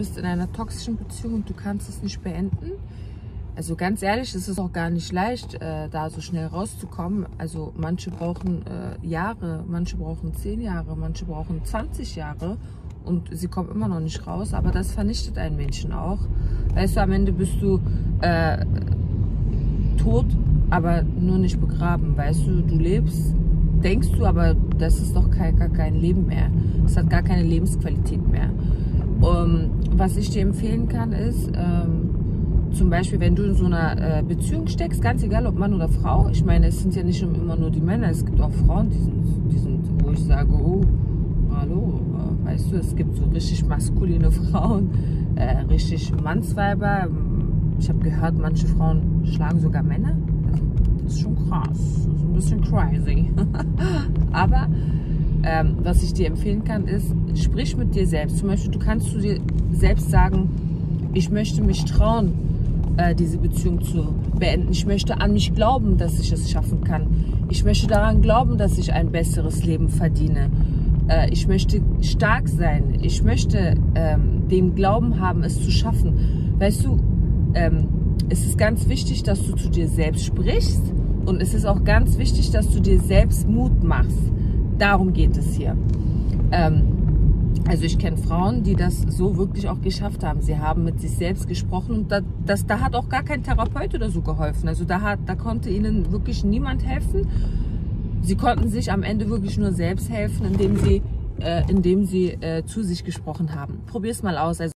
bist in einer toxischen Beziehung und du kannst es nicht beenden. Also ganz ehrlich, es ist auch gar nicht leicht, äh, da so schnell rauszukommen. Also manche brauchen äh, Jahre, manche brauchen 10 Jahre, manche brauchen 20 Jahre und sie kommen immer noch nicht raus. Aber das vernichtet einen Menschen auch. Weißt du, am Ende bist du äh, tot, aber nur nicht begraben. Weißt du, du lebst, denkst du, aber das ist doch kein, gar kein Leben mehr. Es hat gar keine Lebensqualität mehr. Was ich dir empfehlen kann, ist, ähm, zum Beispiel, wenn du in so einer äh, Beziehung steckst, ganz egal ob Mann oder Frau, ich meine, es sind ja nicht immer nur die Männer, es gibt auch Frauen, die sind, die sind wo ich sage, oh, hallo, äh, weißt du, es gibt so richtig maskuline Frauen, äh, richtig Mannsweiber. Ich habe gehört, manche Frauen schlagen sogar Männer. Also, das ist schon krass, das ist ein bisschen crazy. Aber ähm, was ich dir empfehlen kann, ist, sprich mit dir selbst. Zum Beispiel, du kannst zu dir selbst sagen, ich möchte mich trauen, äh, diese Beziehung zu beenden. Ich möchte an mich glauben, dass ich es schaffen kann. Ich möchte daran glauben, dass ich ein besseres Leben verdiene. Äh, ich möchte stark sein. Ich möchte ähm, den Glauben haben, es zu schaffen. Weißt du, ähm, es ist ganz wichtig, dass du zu dir selbst sprichst und es ist auch ganz wichtig, dass du dir selbst Mut machst. Darum geht es hier. Ähm, also ich kenne Frauen, die das so wirklich auch geschafft haben. Sie haben mit sich selbst gesprochen und da, das, da hat auch gar kein Therapeut oder so geholfen. Also da, hat, da konnte ihnen wirklich niemand helfen. Sie konnten sich am Ende wirklich nur selbst helfen, indem sie, äh, indem sie äh, zu sich gesprochen haben. Probier es mal aus. Also